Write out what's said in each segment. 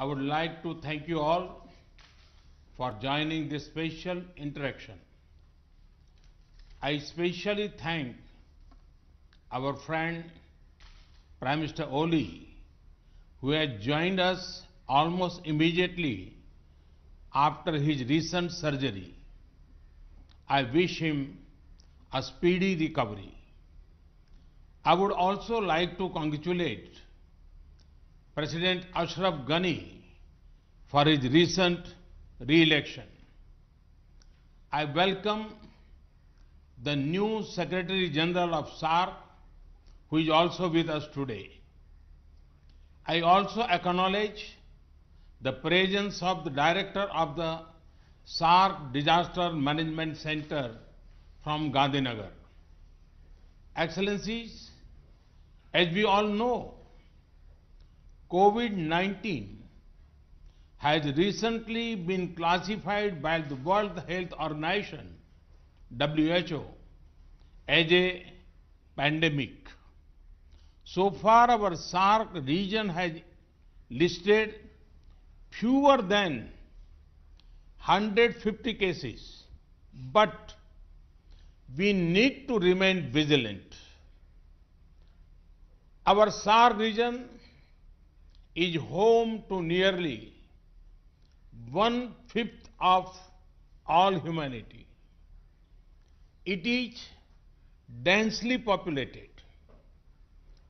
I would like to thank you all for joining this special interaction. I especially thank our friend Prime Minister Oli, who has joined us almost immediately after his recent surgery. I wish him a speedy recovery. I would also like to congratulate President Ashraf Ghani for his recent re-election. I welcome the new Secretary General of SAARC, who is also with us today. I also acknowledge the presence of the Director of the SAARC Disaster Management Center from Gandhinagar. Excellencies, as we all know, COVID-19 has recently been classified by the World Health Organization, WHO, as a pandemic. So far, our SAARC region has listed fewer than 150 cases, but we need to remain vigilant. Our SAARC region is home to nearly one-fifth of all humanity. It is densely populated.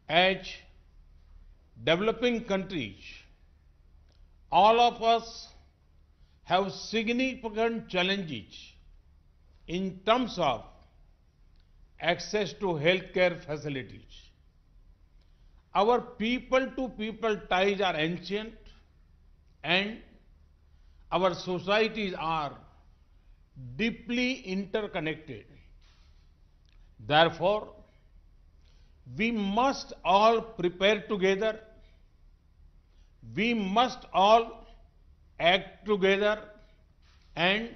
As developing countries, all of us have significant challenges in terms of access to healthcare facilities. Our people-to-people ties are ancient and our societies are deeply interconnected. Therefore, we must all prepare together. We must all act together and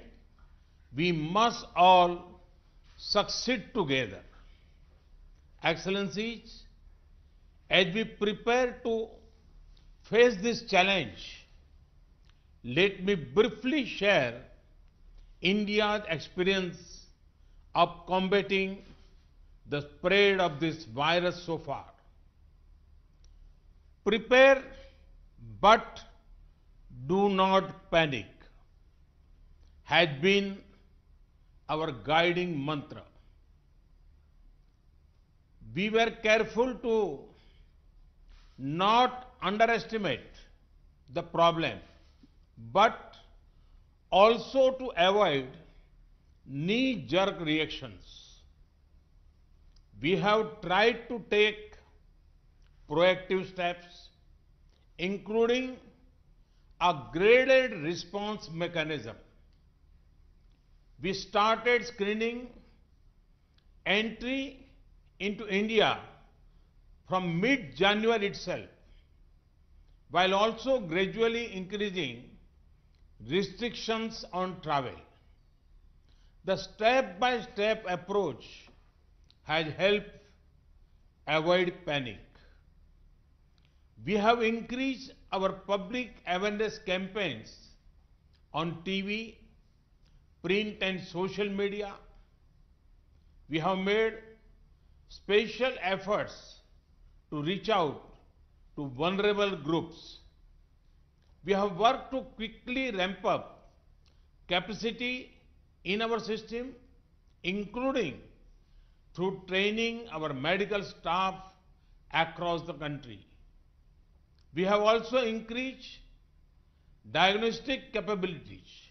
we must all succeed together. Excellencies, as we prepare to face this challenge, let me briefly share India's experience of combating the spread of this virus so far. Prepare, but do not panic has been our guiding mantra. We were careful to not underestimate the problem, but also to avoid knee-jerk reactions. We have tried to take proactive steps, including a graded response mechanism. We started screening entry into India from mid-January itself, while also gradually increasing restrictions on travel. The step-by-step approach has helped avoid panic. We have increased our public awareness campaigns on TV, print and social media. We have made special efforts to reach out to vulnerable groups. We have worked to quickly ramp up capacity in our system, including through training our medical staff across the country. We have also increased diagnostic capabilities.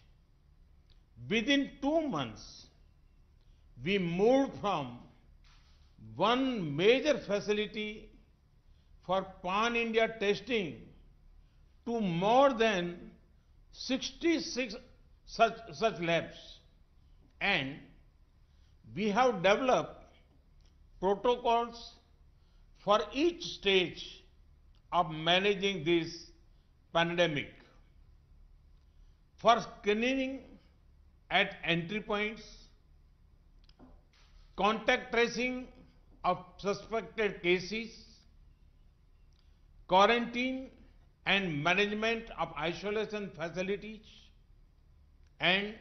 Within two months, we moved from one major facility for pan-India testing to more than 66 such, such labs. And we have developed protocols for each stage of managing this pandemic. For screening at entry points, contact tracing of suspected cases, quarantine and management of isolation facilities and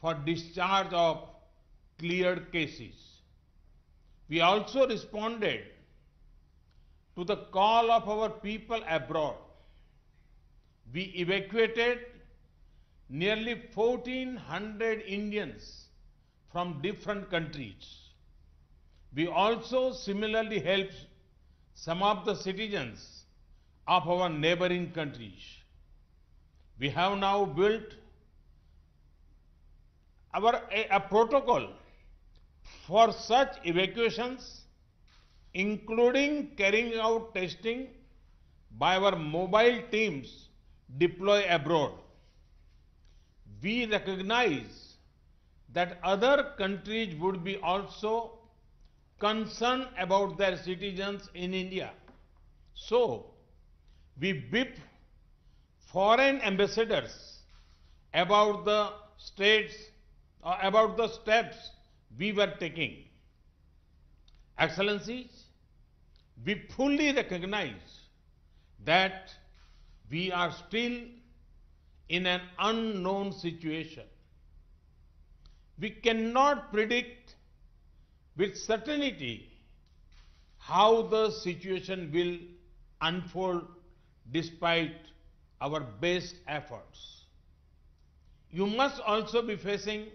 for discharge of cleared cases. We also responded to the call of our people abroad. We evacuated nearly 1400 Indians from different countries. We also similarly helped some of the citizens of our neighboring countries. We have now built our a, a protocol for such evacuations, including carrying out testing by our mobile teams deployed abroad. We recognize that other countries would be also concerned about their citizens in India. So, we beep foreign ambassadors about the states, uh, about the steps we were taking. Excellencies, we fully recognize that we are still in an unknown situation. We cannot predict with certainty how the situation will unfold despite our best efforts. You must also be facing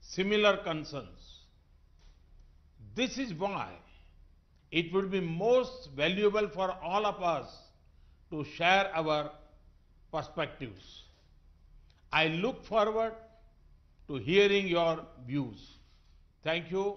similar concerns. This is why it would be most valuable for all of us to share our perspectives. I look forward to hearing your views. Thank you.